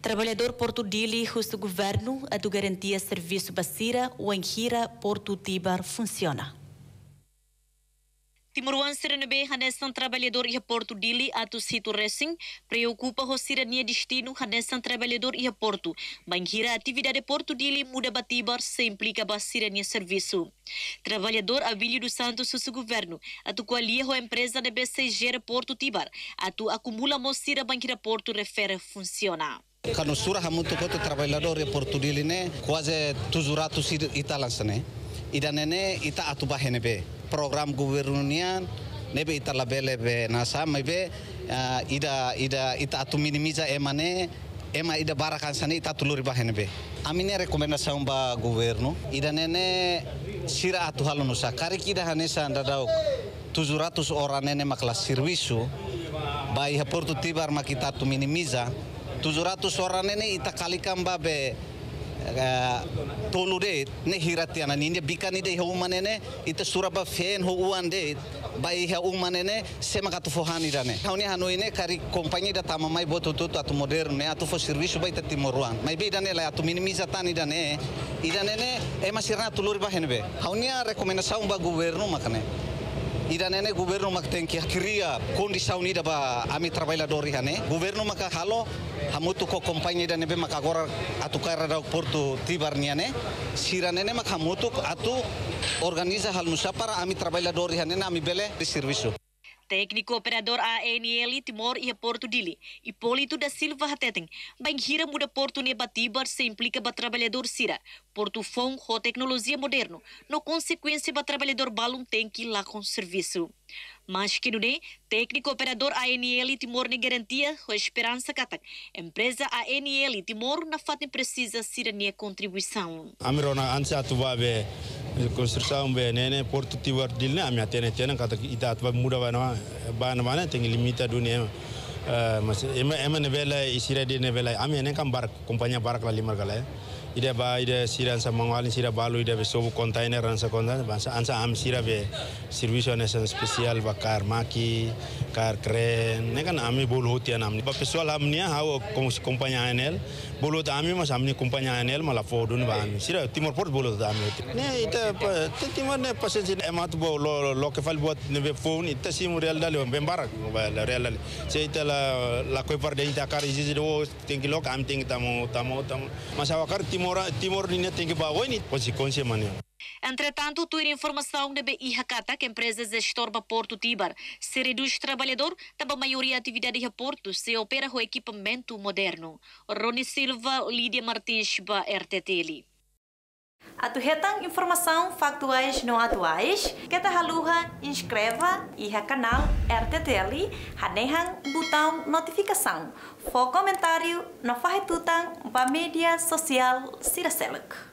Trabalhador Porto Dili, justo governo, a do garantia serviço basira, o engira Porto Tibar funciona. Timuruan Serenebe hanesan trabalhador e Porto Dili atu situ racing preocupa ho sirania destino hanesan trabalhador e Porto. Bangira atividade Porto Dili muda batibar se implica ba sirania serviço. Trabalhador Abílio dos Santos susu governo atu qualia ho empresa de BCG Porto Tibar atu acumula mosira Bangira Porto refere funciona. Kanu surah hamuntu koto trabalhador e Porto Dili ne quase 200 italan Ida nene ita atu bahenebe program gubernurian nebe ita labele be nasa mebe uh, ida ida ita atu minimiza emane ema ida barakan sana ita tuluri bahene be. Amine rekomendasi ba governo ida nene sira atu halu nusa. Kari kida hanesa dadau 700 orang nene makla servisu bai haportu tibar makita tu minimiza 700 orang nene ita kalikan babe tolu de ne hirati ana ni bikan ide ho manene ita suraba fen ho uan de bai ha um manene sema katu fohani dane hauni hanu ine kari kompanyi da tama mai tutu atu modern ne atu fo serviço bai tati moruan mai be dane la atu minimiza tani dane idane ne e masirna tuluri ba henbe hauni a recomendação ba governo makane idanene governo mak tenki kiria kondisi unida ba ami trabalhador hane. Governo maka halo hamutu ko kompanyi dan nebe maka agora atu kara da porto tibarniane siranene maka hamutu atu organiza hal nusapara ami trabalhador hane ami bele serviço Técnico operador ANL Timor e Porto Dili, Hipólito da Silva Hateteng, Banghira muda Porto Nebatibar se implica para trabalhador Sira, Porto Fong com tecnologia moderno, no consequência para trabalhador Balum tem que ir lá com serviço. Mas que no técnico operador ANL Timor ne garantia com esperança katak. Empresa ANL Timor na fatem precisa ser a contribuição. Amirona ansa atuvabe construção be nene porto tiwar dilne ami atene tene kata ita atwa muda bana bana bana tengi limita dunia mas ema ema ne vela isira di ne vela ami ne kam bar kompanya barak la limar kala ida ba ida siran sa mangalin sira balu ida be sobu container ransa container bansa ansa am sira be servicio nesen spesial bakar maki kar kren ne kan ami bolu hotian amni. Ba pessoal amnia hawo kompanya anel bolo da ami mas amni kumpanya anel mala fodun ba ami. Sira timor port bolo da ami. Ne ita timor ne pasen sin emat bo lo lo ke fal buat ne be phone ita sim real dal be barak ba real dal se ita la la ko par de ita kar isi do tingi lo kam tingi tamo tamo tamo. Masawa kar timor timor ni ne tingi ba woni posi konse mania Entretanto, tuir informação de BI Hakata, que empresa gestor para Porto Tibar, se reduz trabalhador, também a maioria atividade de Porto se opera com equipamento moderno. Rony Silva, Lídia Martins, para RTTL. Atu hetang informação factuais não atuais, que ta haluha inscreva e canal RTTL, hanehang botão notificação. For comentário, não faz tutang para mídia social Siraseluk.